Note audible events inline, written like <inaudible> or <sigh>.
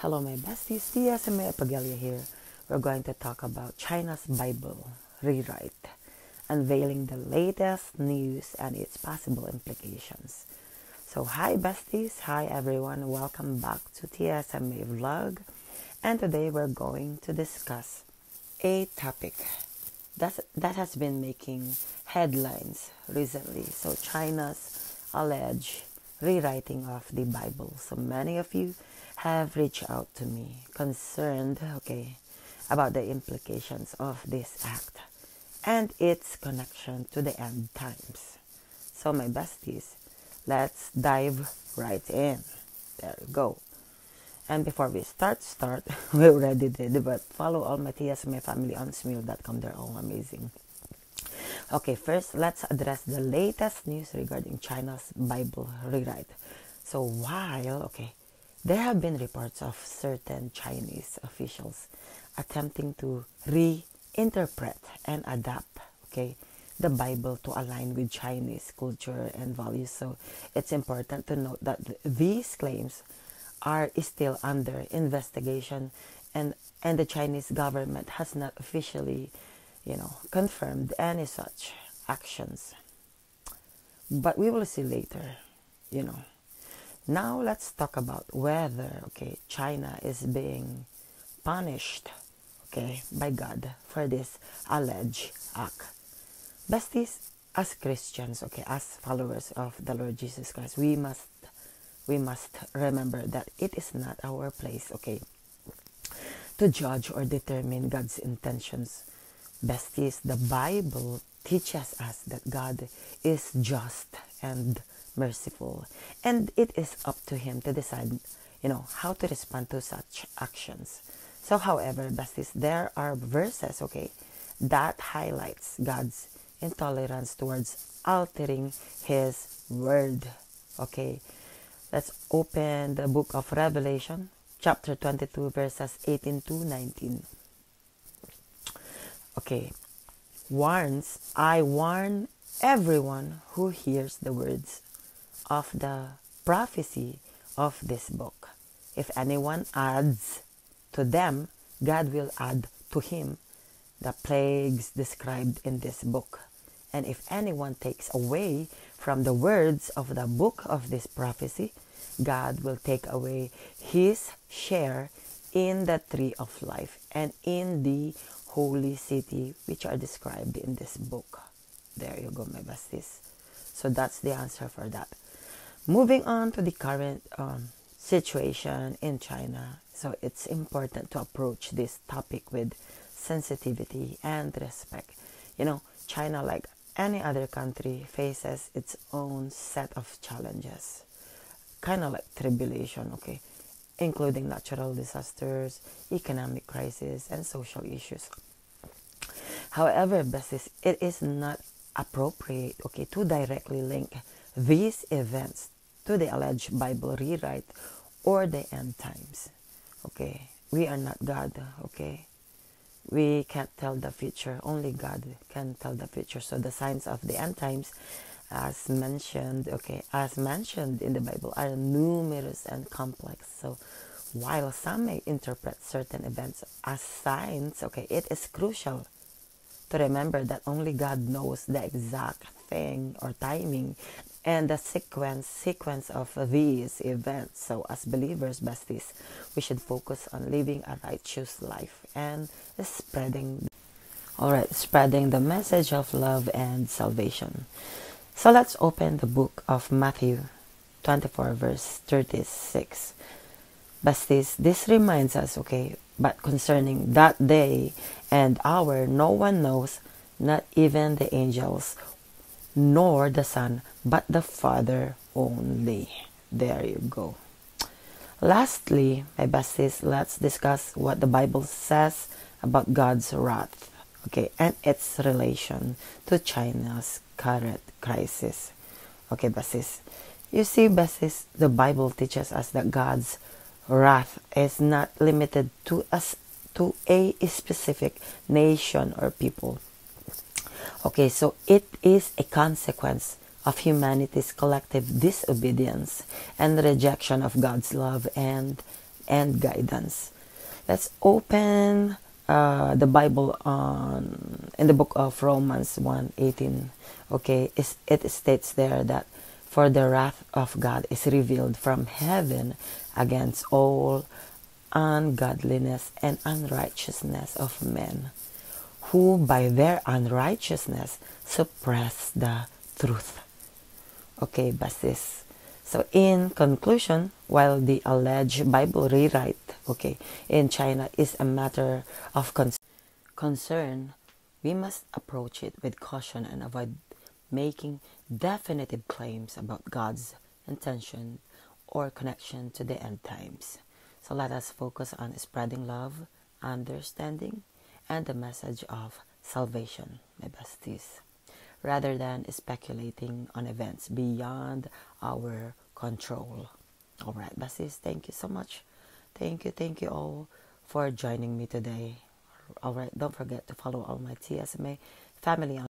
Hello, my besties. TSMA Epaggelia here. We're going to talk about China's Bible rewrite, unveiling the latest news and its possible implications. So, hi, besties. Hi, everyone. Welcome back to TSMA Vlog. And today we're going to discuss a topic that, that has been making headlines recently. So, China's alleged rewriting of the Bible. So, many of you have reached out to me concerned, okay, about the implications of this act and its connection to the end times. So, my besties, let's dive right in. There we go. And before we start, start, <laughs> we already did, but follow all Matthias my family on smil.com. They're all amazing. Okay, first, let's address the latest news regarding China's Bible rewrite. So, while, okay, there have been reports of certain Chinese officials attempting to reinterpret and adapt, okay, the Bible to align with Chinese culture and values. So it's important to note that these claims are still under investigation and and the Chinese government has not officially, you know, confirmed any such actions. But we will see later, you know. Now let's talk about whether okay China is being punished okay by God for this alleged act. Besties, as Christians, okay, as followers of the Lord Jesus Christ, we must we must remember that it is not our place, okay, to judge or determine God's intentions. Besties, the Bible teaches us that God is just and merciful. And it is up to him to decide, you know, how to respond to such actions. So, however, besties, there are verses, okay, that highlights God's intolerance towards altering his word. Okay. Let's open the book of Revelation, chapter 22, verses 18 to 19. Okay. Warns, I warn everyone who hears the words of the prophecy of this book. If anyone adds to them, God will add to him the plagues described in this book. And if anyone takes away from the words of the book of this prophecy, God will take away his share in the tree of life and in the holy city which are described in this book. There you go, my besties. So that's the answer for that. Moving on to the current um, situation in China, so it's important to approach this topic with sensitivity and respect. You know, China, like any other country, faces its own set of challenges, kind of like tribulation, okay, including natural disasters, economic crisis, and social issues. However, it is not appropriate, okay, to directly link these events to the alleged Bible rewrite or the end times. Okay, we are not God, okay? We can't tell the future, only God can tell the future. So the signs of the end times as mentioned, okay, as mentioned in the Bible are numerous and complex. So while some may interpret certain events as signs, okay, it is crucial to remember that only God knows the exact thing or timing and the sequence sequence of these events. So as believers, besties, we should focus on living a righteous life and spreading all right, spreading the message of love and salvation. So let's open the book of Matthew 24 verse 36. Besties, this reminds us, okay, but concerning that day and hour no one knows, not even the angels nor the Son, but the Father only. There you go. Lastly, my besties, let's discuss what the Bible says about God's wrath, okay, and its relation to China's current crisis. Okay, besties. You see, besties, the Bible teaches us that God's wrath is not limited to us to a specific nation or people Okay, so it is a consequence of humanity's collective disobedience and rejection of God's love and and guidance. Let's open uh, the Bible on in the book of Romans 1:18. Okay, it states there that for the wrath of God is revealed from heaven against all ungodliness and unrighteousness of men, who by their unrighteousness suppress the truth. Okay, basis. So in conclusion, while the alleged Bible rewrite, okay, in China is a matter of con- concern, we must approach it with caution and avoid making definitive claims about God's intention or connection to the end times. So let us focus on spreading love, understanding, and the message of salvation, my besties, rather than speculating on events beyond our control. All right, besties, thank you so much. Thank you, thank you all for joining me today. All right, don't forget to follow all my TSMA family on